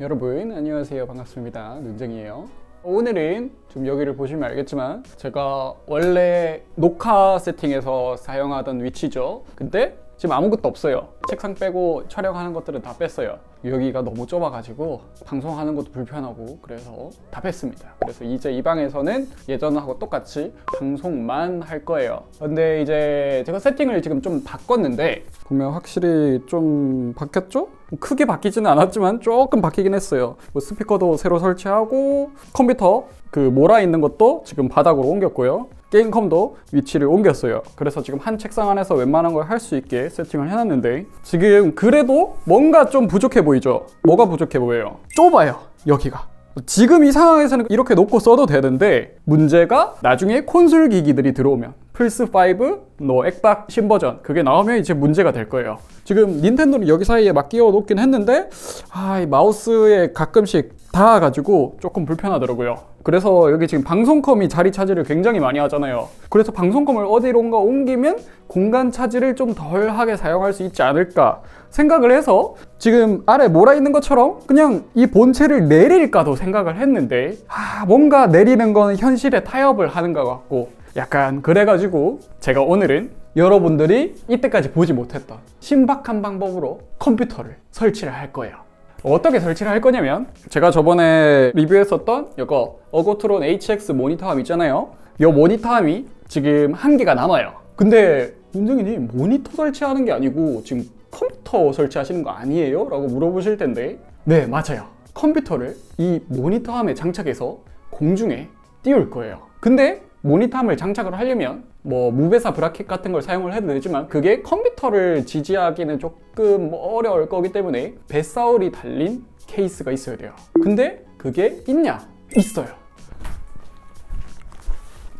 여러분 안녕하세요. 반갑습니다. 눈쟁이에요. 오늘은 좀 여기를 보시면 알겠지만 제가 원래 녹화 세팅에서 사용하던 위치죠. 근데 지금 아무것도 없어요. 책상 빼고 촬영하는 것들은 다 뺐어요. 여기가 너무 좁아가지고 방송하는 것도 불편하고 그래서 다 뺐습니다. 그래서 이제 이 방에서는 예전하고 똑같이 방송만 할 거예요. 근데 이제 제가 세팅을 지금 좀 바꿨는데 보면 확실히 좀 바뀌었죠? 크게 바뀌지는 않았지만 조금 바뀌긴 했어요. 뭐 스피커도 새로 설치하고 컴퓨터 그 몰아 있는 것도 지금 바닥으로 옮겼고요. 게임컴도 위치를 옮겼어요. 그래서 지금 한 책상 안에서 웬만한 걸 할 수 있게 세팅을 해놨는데 지금 그래도 뭔가 좀 부족해 보이죠? 뭐가 부족해 보여요? 좁아요 여기가. 지금 이 상황에서는 이렇게 놓고 써도 되는데 문제가 나중에 콘솔 기기들이 들어오면 플스5, 뭐 액박 신버전 그게 나오면 이제 문제가 될 거예요. 지금 닌텐도는 여기 사이에 막 끼워 놓긴 했는데 아, 이 마우스에 가끔씩 닿아가지고 조금 불편하더라고요. 그래서 여기 지금 방송컴이 자리 차지를 굉장히 많이 하잖아요. 그래서 방송컴을 어디론가 옮기면 공간 차지를 좀 덜하게 사용할 수 있지 않을까 생각을 해서 지금 아래 몰아 있는 것처럼 그냥 이 본체를 내릴까도 생각을 했는데 아 뭔가 내리는 거는 현실에 타협을 하는 것 같고 약간 그래가지고 제가 오늘은 여러분들이 이때까지 보지 못했던 신박한 방법으로 컴퓨터를 설치를 할 거예요. 어떻게 설치를 할 거냐면 제가 저번에 리뷰했었던 이거 에르고트론 HX 모니터 arm 있잖아요. 이 모니터 arm이 지금 한 개가 남아요. 근데 문정이님 모니터 설치하는 게 아니고 지금 컴퓨터 설치하시는 거 아니에요? 라고 물어보실 텐데. 네 맞아요. 컴퓨터를 이 모니터 arm에 장착해서 공중에 띄울 거예요. 근데 모니터 arm을 장착을 하려면 뭐 무 VESA bracket 같은 걸 사용을 해도 되지만 그게 컴퓨터를 지지하기는 조금 어려울 거기 때문에 VESA hole이 달린 케이스가 있어야 돼요. 근데 그게 있냐? 있어요.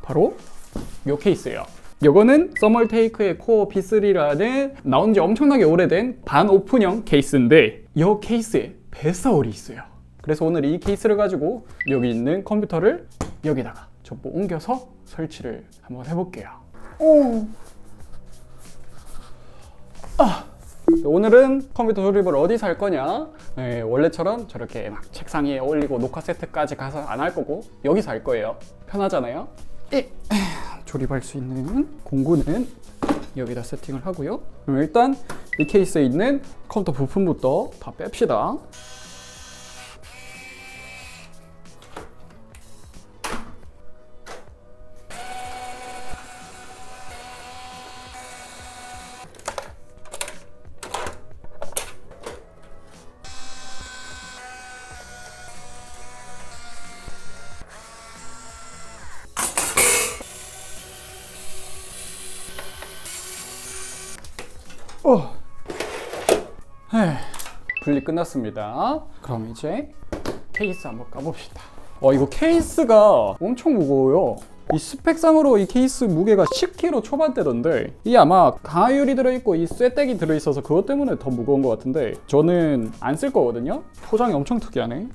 바로 요 케이스예요. 요거는 서멀테이크의 코어 P3라는 나온 지 엄청나게 오래된 반오픈형 케이스인데 이 케이스에 뱃사울이 있어요. 그래서 오늘 이 케이스를 가지고 여기 있는 컴퓨터를 여기다가 전부 옮겨서 설치를 한번 해볼게요 오. 아. 오늘은 컴퓨터 조립을 어디서 할 거냐 네, 원래처럼 저렇게 막 책상 위에 올리고 녹화 세트까지 가서 안 할 거고 여기서 할 거예요 편하잖아요 이. 조립할 수 있는 공구는 여기다 세팅을 하고요 그럼 일단 이 케이스에 있는 컴퓨터 부품부터 다 뺍시다 분리 끝났습니다. 그럼 이제 케이스 한번 까봅시다. 어, 이거 케이스가 엄청 무거워요. 이 스펙상으로 이 케이스 무게가 10kg 초반대던데 이 아마 강화유리 들어있고 이 쇠떼기 들어있어서 그것 때문에 더 무거운 것 같은데 저는 안 쓸 거거든요 포장이 엄청 특이하네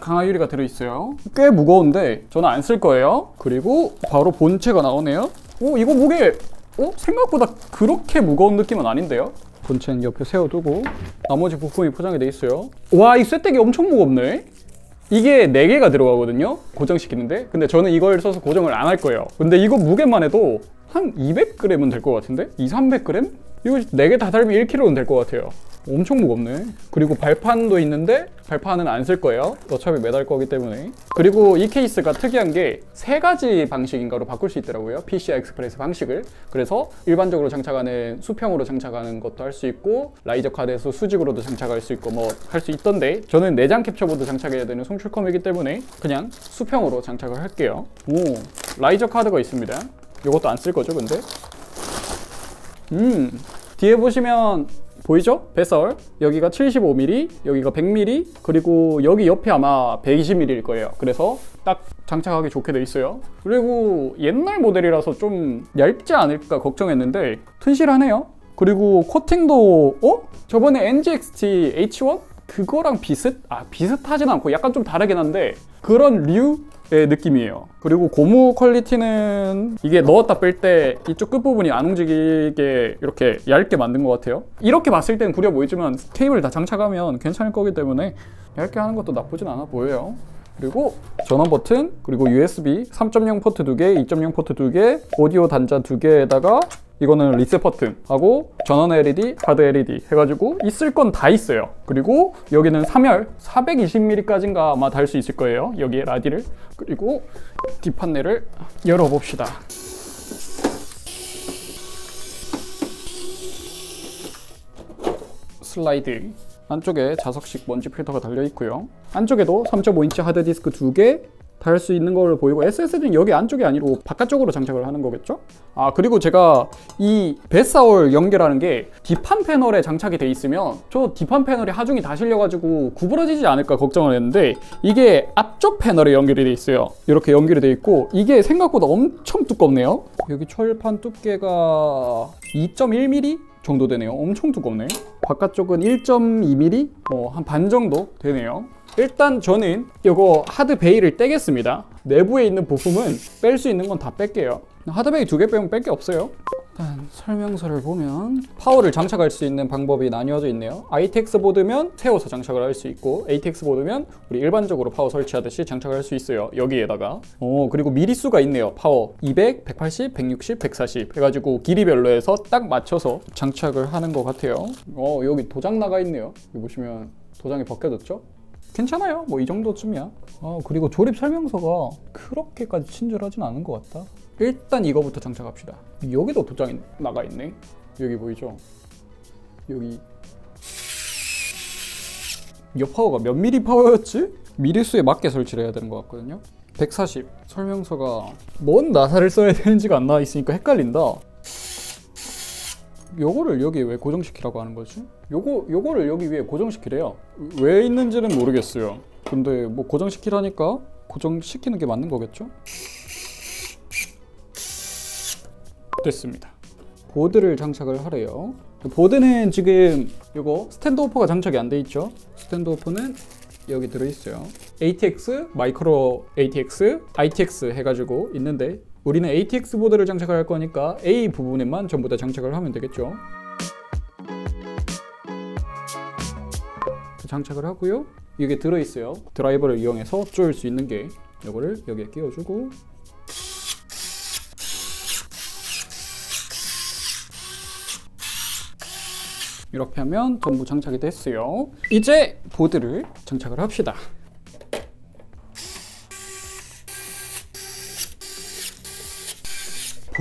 강화유리가 들어있어요 꽤 무거운데 저는 안 쓸 거예요 그리고 바로 본체가 나오네요 오 이거 무게 어? 생각보다 그렇게 무거운 느낌은 아닌데요? 본체는 옆에 세워두고 나머지 부품이 포장이 돼 있어요. 와 이 쇠떼기 엄청 무겁네. 이게 4개가 들어가거든요. 고정시키는데. 근데 저는 이걸 써서 고정을 안 할 거예요. 근데 이거 무게만 해도 한 200g은 될 것 같은데? 2, 300g? 이거 4개 다 달면 1kg는 될 것 같아요 엄청 무겁네. 그리고 발판도 있는데 발판은 안 쓸 거예요. 어차피 매달 거기 때문에. 그리고 이 케이스가 특이한 게 세 가지 방식인가로 바꿀 수 있더라고요. PCI Express 방식을. 그래서 일반적으로 장착하는 수평으로 장착하는 것도 할 수 있고 라이저 카드에서 수직으로도 장착할 수 있고 뭐 할 수 있던데 저는 내장 캡처보드 장착해야 되는 송출컴이기 때문에 그냥 수평으로 장착을 할게요. 오 라이저 카드가 있습니다. 이것도 안 쓸 거죠 근데? 음 뒤에 보시면 보이죠? 배설 여기가 75mm 여기가 100mm 그리고 여기 옆에 아마 120mm일 거예요 그래서 딱 장착하기 좋게 돼 있어요 그리고 옛날 모델이라서 좀 얇지 않을까 걱정했는데 튼실하네요 그리고 코팅도 어? 저번에 NZXT H1? 그거랑 비슷? 아 비슷하진 않고 약간 좀 다르긴 한데 그런 류 느낌이에요. 그리고 고무 quality는 이게 넣었다 뺄 때 이쪽 끝부분이 안 움직이게 이렇게 얇게 만든 것 같아요. 이렇게 봤을 때는 구려 보이지만 케이블 다 장착하면 괜찮을 거기 때문에 얇게 하는 것도 나쁘진 않아 보여요. 그리고 전원 버튼, 그리고 USB 3.0 포트 2개, 2.0 포트 2개, 오디오 단자 2개에다가 이거는 리셋 버튼 하고 전원 LED, 하드 LED 해가지고 있을 건 다 있어요. 그리고 여기는 3열 420mm까지인가 아마 달 수 있을 거예요. 여기에 라디를 그리고 뒷판내를 열어봅시다. 슬라이드 안쪽에 자석식 먼지 필터가 달려 있고요. 안쪽에도 3.5인치 하드디스크 2개 달 수 있는 걸 보이고 SSD는 여기 안쪽이 아니고 바깥쪽으로 장착을 하는 거겠죠? 아 그리고 제가 이 베사올 연결하는 게 뒷판 패널에 장착이 돼 있으면 저 뒷판 패널이 하중이 다 실려가지고 구부러지지 않을까 걱정을 했는데 이게 앞쪽 패널에 연결이 돼 있어요. 이렇게 연결이 돼 있고 이게 생각보다 엄청 두껍네요. 여기 철판 두께가 2.1mm 정도 되네요. 엄청 두껍네. 바깥쪽은 1.2mm 어, 한 반 정도 되네요 일단 저는 이거 하드 베이를 떼겠습니다. 내부에 있는 부품은 뺄 수 있는 건 다 뺄게요. 하드 bay 두 개 빼면 뺄 게 없어요. 일단 설명서를 보면 파워를 장착할 수 있는 방법이 나뉘어져 있네요. ITX 보드면 세워서 장착을 할 수 있고 ATX 보드면 우리 일반적으로 파워 설치하듯이 장착을 할수 있어요. 여기에다가. 어 그리고 밀리수가 있네요. 파워 200, 180, 160, 140 해가지고 길이별로 해서 딱 맞춰서 장착을 하는 것 같아요. 어 여기 도장 나가 있네요. 여기 보시면 도장이 벗겨졌죠? 괜찮아요. 뭐 이 정도쯤이야. 어, 그리고 조립 설명서가 그렇게까지 친절하진 않은 것 같다. 일단 이거부터 장착합시다. 여기도 도장이 나가 있네. 여기 보이죠? 여기. 이 파워가 몇 미리 파워였지? 미리수에 맞게 설치를 해야 되는 것 같거든요. 140 설명서가 뭔 나사를 써야 되는지가 안 나와 있으니까 헷갈린다 요거를 여기 왜 고정시키라고 하는 거지? 요거 요거를 여기 위에 고정시키래요. 왜 있는지는 모르겠어요. 근데 뭐 고정시키라니까 고정시키는 게 맞는 거겠죠? 됐습니다. 보드를 장착을 하래요. 보드는 지금 요거 standoff가 장착이 안 돼 있죠? standoff는 여기 들어 있어요. ATX, micro ATX, ITX 해가지고 있는데 우리는 ATX 보드를 장착을 할 거니까 A 부분에만 전부 다 장착을 하면 되겠죠. 장착을 하고요. 이게 들어 있어요. 드라이버를 이용해서 조일 수 있는 게 이거를 여기에 끼워주고 이렇게 하면 전부 장착이 됐어요. 이제 보드를 장착을 합시다.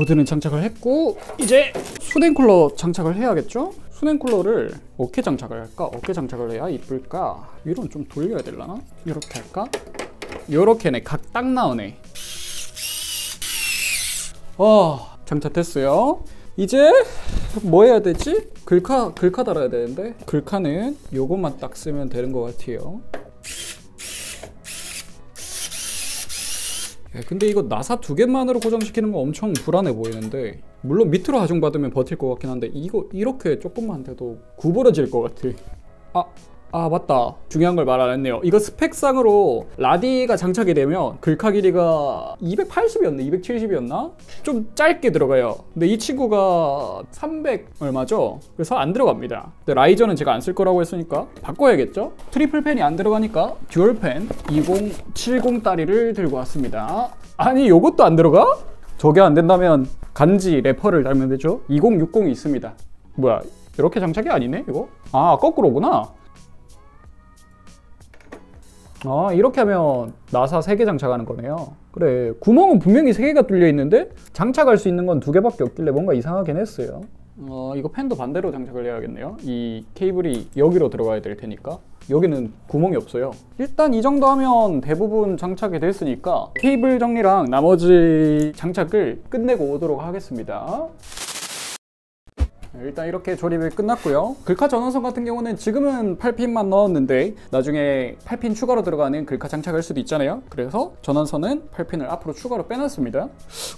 보드는 장착을 했고 이제 수냉쿨러 장착을 해야겠죠? 수냉쿨러를 어떻게 장착을 할까? 어떻게 장착을 해야 이쁠까? 위로는 좀 돌려야 되려나? 이렇게 할까? 요렇게네 각 딱 나오네 어 장착됐어요 이제 뭐 해야 되지? 글카 글카 달아야 되는데 글카는 요것만 딱 쓰면 되는 것 같아요 예, 근데 이거 나사 두 개만으로 고정시키는 거 엄청 불안해 보이는데 물론 밑으로 하중받으면 버틸 것 같긴 한데 이거 이렇게 조금만 돼도 구부러질 것 같아. 아, 아 맞다. 중요한 걸 말 안 했네요. 이거 스펙상으로 라디가 장착이 되면 글카 길이가 280이었나 270이었나? 좀 짧게 들어가요. 근데 이 친구가 300 얼마죠? 그래서 안 들어갑니다. 근데 riser는 제가 안 쓸 거라고 했으니까 바꿔야겠죠? triple fan이 안 들어가니까 dual fan 2070짜리를 들고 왔습니다. 아니 요것도 안 들어가? 저게 안 된다면 간지 레퍼를 달면 되죠? 2060이 있습니다. 뭐야 이렇게 장착이 아니네 이거? 아 거꾸로구나 아 이렇게 하면 나사 3개 장착하는 거네요. 그래 구멍은 분명히 3개가 뚫려 있는데 장착할 수 있는 건 2개밖에 없길래 뭔가 이상하긴 했어요. 어 이거 펜도 반대로 장착을 해야겠네요. 이 케이블이 여기로 들어가야 될 테니까. 여기는 구멍이 없어요. 일단 이 정도 하면 대부분 장착이 됐으니까 케이블 정리랑 나머지 장착을 끝내고 오도록 하겠습니다 일단 이렇게 조립이 끝났고요. 글카 전원선 같은 경우는 지금은 8핀만 넣었는데 나중에 8핀 추가로 들어가는 글카 장착할 수도 있잖아요. 그래서 전원선은 8핀을 앞으로 추가로 빼놨습니다.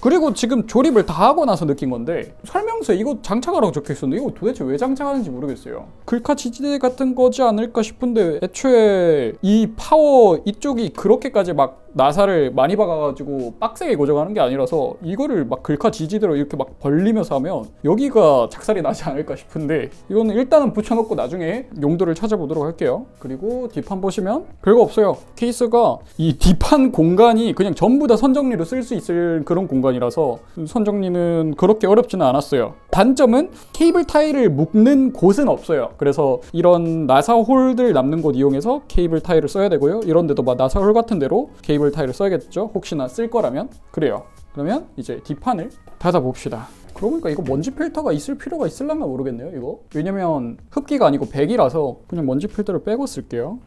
그리고 지금 조립을 다 하고 나서 느낀 건데 설명서에 이거 장착하라고 적혀 있었는데 이거 도대체 왜 장착하는지 모르겠어요. 글카 지지대 같은 거지 않을까 싶은데 애초에 이 파워 이쪽이 그렇게까지 막 나사를 많이 박아가지고 빡세게 고정하는 게 아니라서 이거를 막 글카 지지대로 이렇게 막 벌리면서 하면 여기가 작살이 나지 않을까 싶은데 이거는 일단은 붙여놓고 나중에 용도를 찾아보도록 할게요. 그리고 뒷판 보시면 별거 없어요. 케이스가 이 뒷판 공간이 그냥 전부 다 선정리로 쓸 수 있을 그런 공간이라서 선정리는 그렇게 어렵지는 않았어요. 단점은 케이블 타일을 묶는 곳은 없어요. 그래서 이런 나사 홀들 남는 곳 이용해서 케이블 타일을 써야 되고요. 이런 데도 막 나사 홀 같은 데로 케이블 타일을 써야겠죠. 혹시나 쓸 거라면. 그래요. 그러면 이제 뒷판을 닫아 봅시다. 그러고 보니까 이거 먼지 필터가 있을 필요가 있을란가 모르겠네요 이거 왜냐면 흡기가 아니고 백이라서 그냥 먼지 필터를 빼고 쓸게요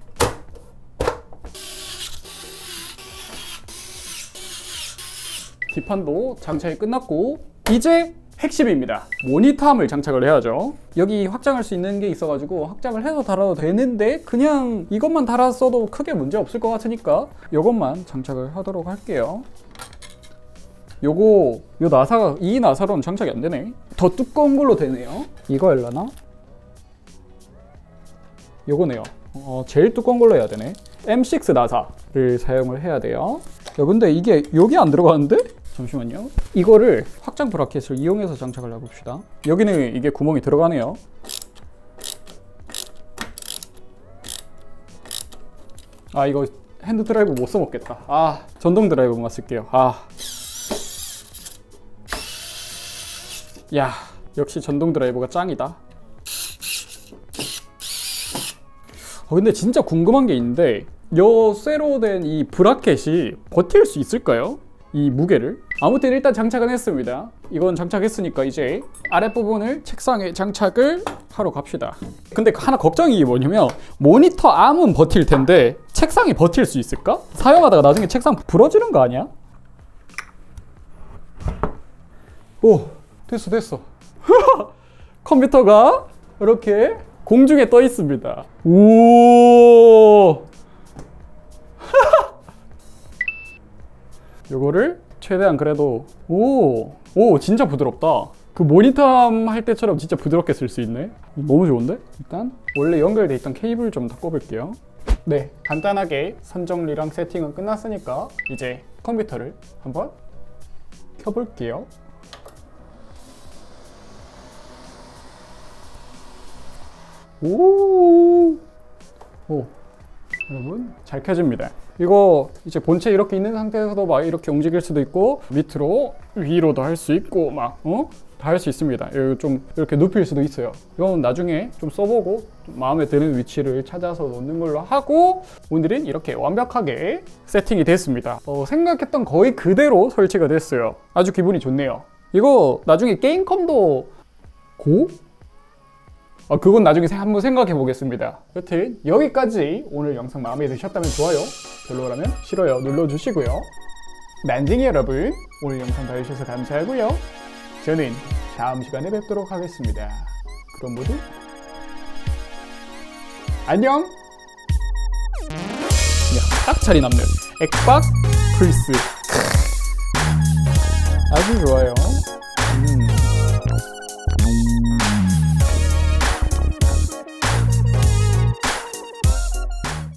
뒷판도 장착이 끝났고 이제 핵심입니다. 모니터함을 장착을 해야죠. 여기 확장할 수 있는 게 있어가지고 확장을 해서 달아도 되는데 그냥 이것만 달았어도 크게 문제 없을 것 같으니까 이것만 장착을 하도록 할게요. 요거 요 나사가 이 나사로는 장착이 안 되네. 더 두꺼운 걸로 되네요. 이거 할라나? 요거네요. 어, 제일 두꺼운 걸로 해야 되네. M6 나사를 사용을 해야 돼요. 야 근데 이게 여기 안 들어가는데? 잠시만요. 이거를 확장 브라켓을 이용해서 장착을 해봅시다. 여기는 이게 구멍이 들어가네요. 아 이거 핸드 드라이버 못 써먹겠다. 아 전동 드라이버만 쓸게요. 아. 야, 역시 전동 드라이버가 짱이다. 어, 근데 진짜 궁금한 게 있는데 요 쇠로 된 이 브라켓이 버틸 수 있을까요? 이 무게를? 아무튼 일단 장착은 했습니다. 이건 장착했으니까 이제 아랫부분을 책상에 장착을 하러 갑시다. 근데 하나 걱정이 뭐냐면 모니터 암은 버틸 텐데 책상이 버틸 수 있을까? 사용하다가 나중에 책상 부러지는 거 아니야? 오, 됐어 됐어 컴퓨터가 이렇게 공중에 떠 있습니다 오 요거를 최대한 그래도 오, 오 진짜 부드럽다. 그 모니터 할 때처럼 진짜 부드럽게 쓸 수 있네. 너무 좋은데? 일단 원래 연결돼 있던 케이블 좀다 꼽을게요. 네 간단하게 선정리랑 세팅은 끝났으니까 이제 컴퓨터를 한번 켜볼게요. 오, 오, 여러분 잘 켜집니다. 이거 이제 본체 이렇게 있는 상태에서도 막 이렇게 움직일 수도 있고 밑으로 위로도 할 수 있고 막 어? 다 할 수 있습니다. 여기 좀 이렇게 눕힐 수도 있어요. 이건 나중에 좀 써보고 좀 마음에 드는 위치를 찾아서 놓는 걸로 하고 오늘은 이렇게 완벽하게 세팅이 됐습니다. 어, 생각했던 거의 그대로 설치가 됐어요. 아주 기분이 좋네요. 이거 나중에 게임컴도 고? 어, 그건 나중에 한번 생각해 보겠습니다. 여튼 여기까지 오늘 영상 마음에 드셨다면 좋아요, 별로라면 싫어요 눌러주시고요. 난쟁이 여러분, 오늘 영상 봐주셔서 감사하고요. 저는 다음 시간에 뵙도록 하겠습니다. 그럼 모두 안녕! 야, 딱 자리 남는 액박 플스 아주 좋아요.